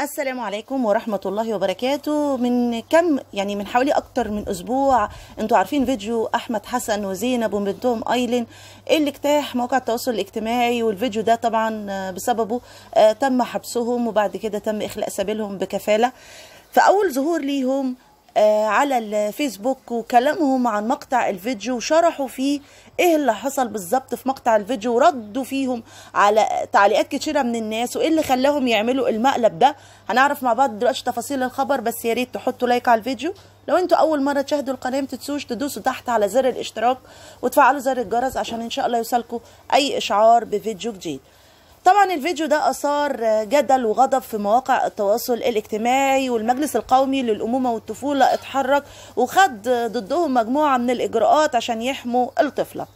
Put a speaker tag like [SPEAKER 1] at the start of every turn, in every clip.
[SPEAKER 1] السلام عليكم ورحمة الله وبركاته. من كم يعني من حوالي أكتر من أسبوع أنتوا عارفين فيديو أحمد حسن وزينب وبنتهم أيلين اللي اجتاح موقع التواصل الاجتماعي والفيديو ده طبعا بسببه آه، تم حبسهم وبعد كده تم إخلاء سبيلهم بكفالة. فأول ظهور ليهم آه، على الفيسبوك وكلامهم عن مقطع الفيديو وشرحوا فيه إيه اللي حصل بالظبط في مقطع الفيديو وردوا فيهم على تعليقات كتيرة من الناس وإيه اللي خلاهم يعملوا المقلب ده. هنعرف مع بعض دلوقتي تفاصيل الخبر بس يا ريت تحطوا لايك على الفيديو. لو أنتوا أول مرة تشاهدوا القناة ما تنسوش تدوسوا تحت على زر الاشتراك وتفعلوا زر الجرس عشان إن شاء الله يوصلكم أي إشعار بفيديو جديد. طبعا الفيديو ده أثار جدل وغضب في مواقع التواصل الاجتماعي والمجلس القومي للامومه والطفولة اتحرك وخد ضدهم مجموعة من الإجراءات عشان يحموا الطفلة.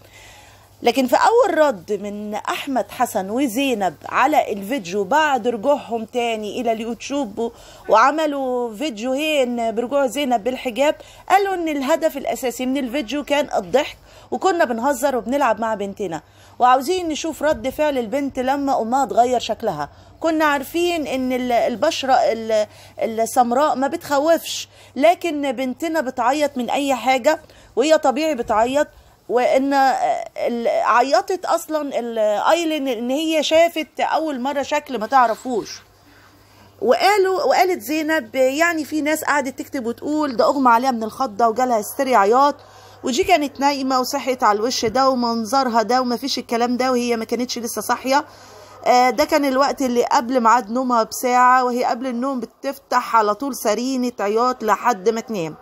[SPEAKER 1] لكن في أول رد من أحمد حسن وزينب على الفيديو بعد رجوعهم تاني إلى اليوتيوب وعملوا فيديوهين برجوع زينب بالحجاب قالوا إن الهدف الأساسي من الفيديو كان الضحك وكنا بنهزر وبنلعب مع بنتنا. وعاوزين نشوف رد فعل البنت لما أمها تغير شكلها. كنا عارفين إن البشرة السمراء ما بتخوفش لكن بنتنا بتعيط من أي حاجة وهي طبيعي بتعيط وإن عيطت أصلا الايلين إن هي شافت أول مرة شكل ما تعرفوش. وقالوا وقالت زينب يعني في ناس قعدت تكتب وتقول ده أغمى عليها من الخضة وجالها هستيري عياط. ودي كانت نايمة وصحيت على الوش ده ومنظرها ده وما فيش الكلام ده وهي ما كانتش لسه صاحية. ده كان الوقت اللي قبل ميعاد نومها بساعة وهي قبل النوم بتفتح على طول سرينة عياط لحد ما تنام.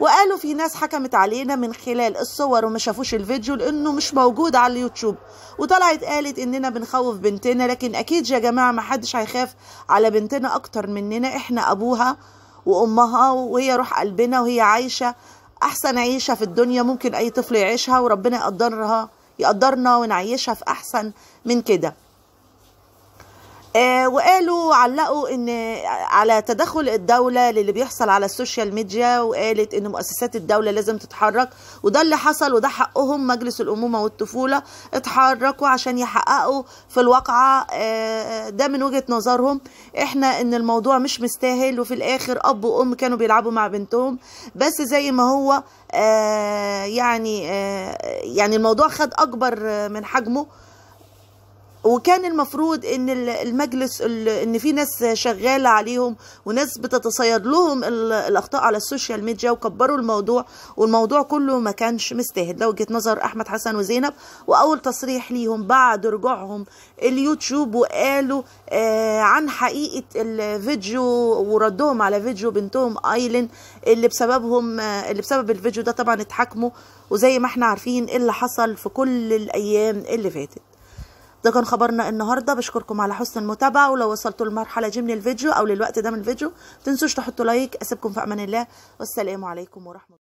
[SPEAKER 1] وقالوا في ناس حكمت علينا من خلال الصور وما شافوش الفيديو لأنه مش موجود على اليوتيوب. وطلعت قالت إننا بنخوف بنتنا لكن أكيد يا جماعة ما حدش هيخاف على بنتنا أكتر مننا إحنا أبوها وأمها وهي روح قلبنا وهي عايشة أحسن عيشة في الدنيا ممكن أي طفل يعيشها وربنا يقدرها يقدرنا ونعيشها في أحسن من كده. وقالوا علقوا إن على تدخل الدولة للي بيحصل على السوشيال ميديا وقالت إن مؤسسات الدولة لازم تتحرك. وده اللي حصل وده حقهم مجلس الأمومة والطفولة اتحركوا عشان يحققوا في الواقعة. آه ده من وجهة نظرهم. إحنا إن الموضوع مش مستاهل وفي الآخر أب وأم كانوا بيلعبوا مع بنتهم. بس زي ما هو آه يعني يعني الموضوع خد أكبر من حجمه. وكان المفروض إن المجلس إن في ناس شغالة عليهم وناس بتتصيد لهم الأخطاء على السوشيال ميديا وكبروا الموضوع والموضوع كله ما كانش مستاهل. ده وجهة نظر أحمد حسن وزينب. وأول تصريح ليهم بعد رجوعهم اليوتيوب وقالوا آه عن حقيقة الفيديو وردهم على فيديو بنتهم أيلين اللي بسببهم آه اللي بسبب الفيديو ده طبعا اتحاكموا وزي ما إحنا عارفين إيه اللي حصل في كل الأيام اللي فاتت. ده كان خبرنا النهارده. بشكركم على حسن المتابعة ولو وصلتوا للمرحله دي من الفيديو أو للوقت ده من الفيديو تنسوش تحطوا لايك. أسيبكم في أمان الله. والسلام عليكم ورحمة